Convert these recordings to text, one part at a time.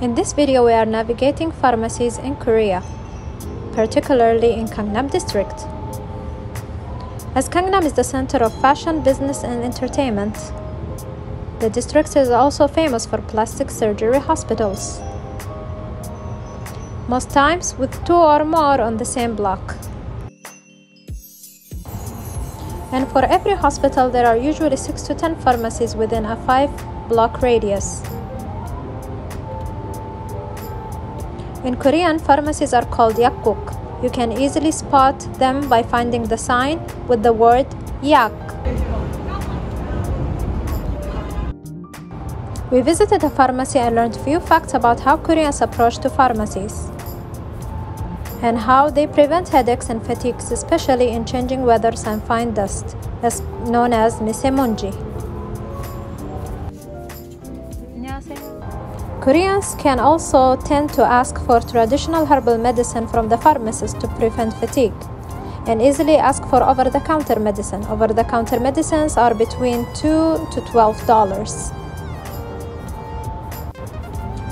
In this video, we are navigating pharmacies in Korea, particularly in Gangnam district. As Gangnam is the center of fashion, business, and entertainment, the district is also famous for plastic surgery hospitals, most times with two or more on the same block. And for every hospital, there are usually 6 to 10 pharmacies within a 5 block radius. In Korean, pharmacies are called yakguk. You can easily spot them by finding the sign with the word yak. We visited a pharmacy and learned few facts about how Koreans approach to pharmacies and how they prevent headaches and fatigues, especially in changing weathers and fine dust, as known as misemonji. Koreans can also tend to ask for traditional herbal medicine from the pharmacist to prevent fatigue and easily ask for over the counter medicine. Over the counter medicines are between 2 to 12 dollars.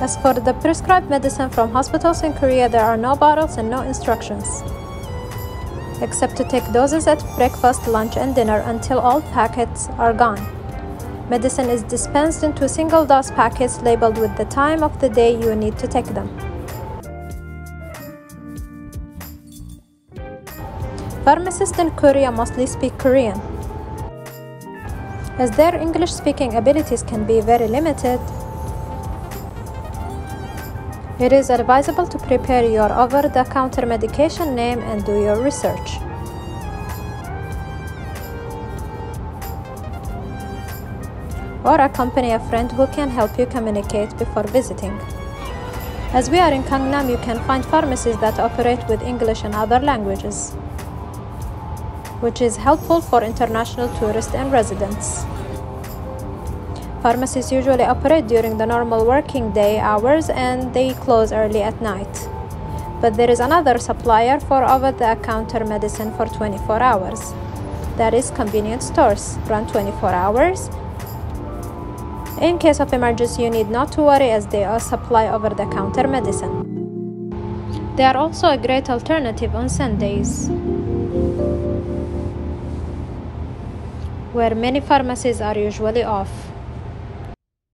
As for the prescribed medicine from hospitals in Korea, there are no bottles and no instructions, except to take doses at breakfast, lunch, and dinner until all packets are gone. Medicine is dispensed into single dose packets labeled with the time of the day you need to take them. Pharmacists in Korea mostly speak Korean. As their English speaking abilities can be very limited, it is advisable to prepare your over the counter medication name and do your research. Or accompany a friend who can help you communicate before visiting. As we are in Gangnam, you can find pharmacies that operate with English and other languages, which is helpful for international tourists and residents. Pharmacies usually operate during the normal working day hours and they close early at night. But there is another supplier for over the counter medicine for 24 hours. That is convenience stores, run 24 hours. In case of emergency, you need not to worry as they are supply over the counter medicine. They are also a great alternative on Sundays, where many pharmacies are usually off.